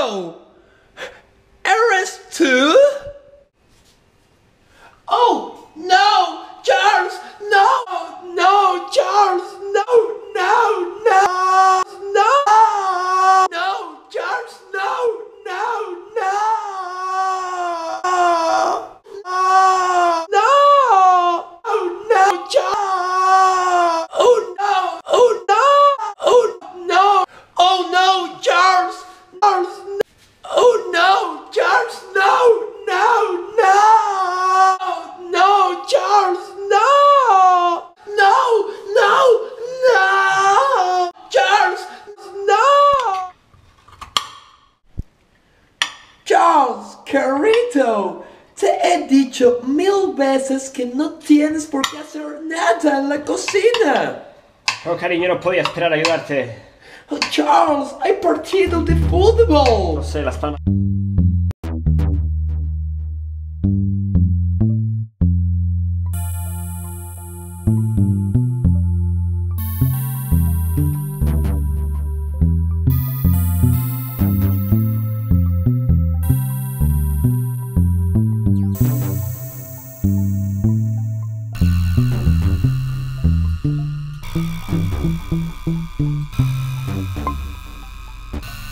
yo, too? Oh, no, Charles, no, no, Charles, no, no, no, no, no, Charles, no, no, no. no, no, oh, no Charles. Oh no! Oh no! Oh no! Oh no, Charles! Charles! Carrito, te he dicho mil veces que no tienes por qué hacer nada en la cocina. Oh, cariño, no podía esperar a ayudarte. Oh, Charles, hay partido de No fútbol. sé, las palmas.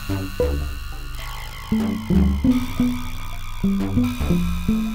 Thank you.